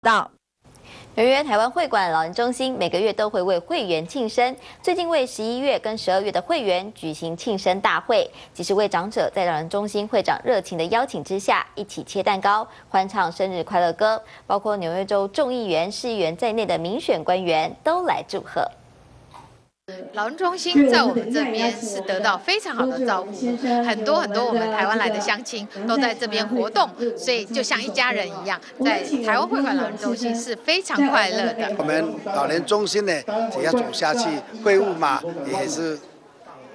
到。纽约台湾会馆老人中心每个月都会为会员庆生，最近为十一月跟十二月的会员举行庆生大会，即是为长者在老人中心会长热情的邀请之下，一起切蛋糕、欢唱生日快乐歌，包括纽约州众议员、市议员在内的民选官员都来祝贺。老人中心在我们这边是得到非常好的照顾，很多很多我们台湾来的乡亲都在这边活动，所以就像一家人一样，在台湾会馆老人中心是非常快乐的。我们老年中心呢，只要走下去，会务嘛也是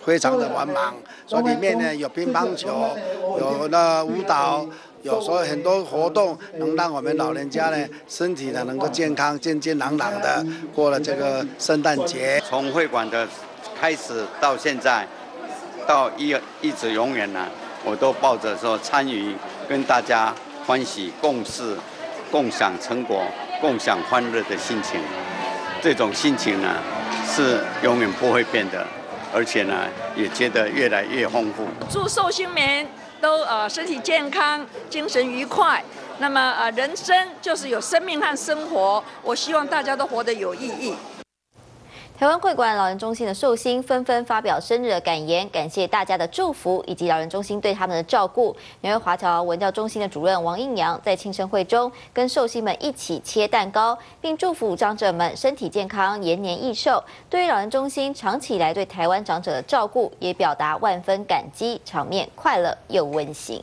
非常的繁忙，所以里面呢有乒乓球，有那舞蹈。有时候很多活动能让我们老人家呢身体呢能够健康、健健朗朗的过了这个圣诞节。从会馆的开始到现在，到一一直永远呢，我都抱着说参与、跟大家欢喜共事、共享成果、共享欢乐的心情。这种心情呢是永远不会变的，而且呢也觉得越来越丰富。祝寿星们。都呃身体健康，精神愉快。那么呃人生就是有生命和生活，我希望大家都活得有意义。台湾会馆老人中心的寿星纷纷发表生日的感言，感谢大家的祝福以及老人中心对他们的照顾。纽约华侨文教中心的主任王应阳在庆生会中跟寿星们一起切蛋糕，并祝福长者们身体健康、延年益寿。对于老人中心长期以来对台湾长者的照顾，也表达万分感激，场面快乐又温馨。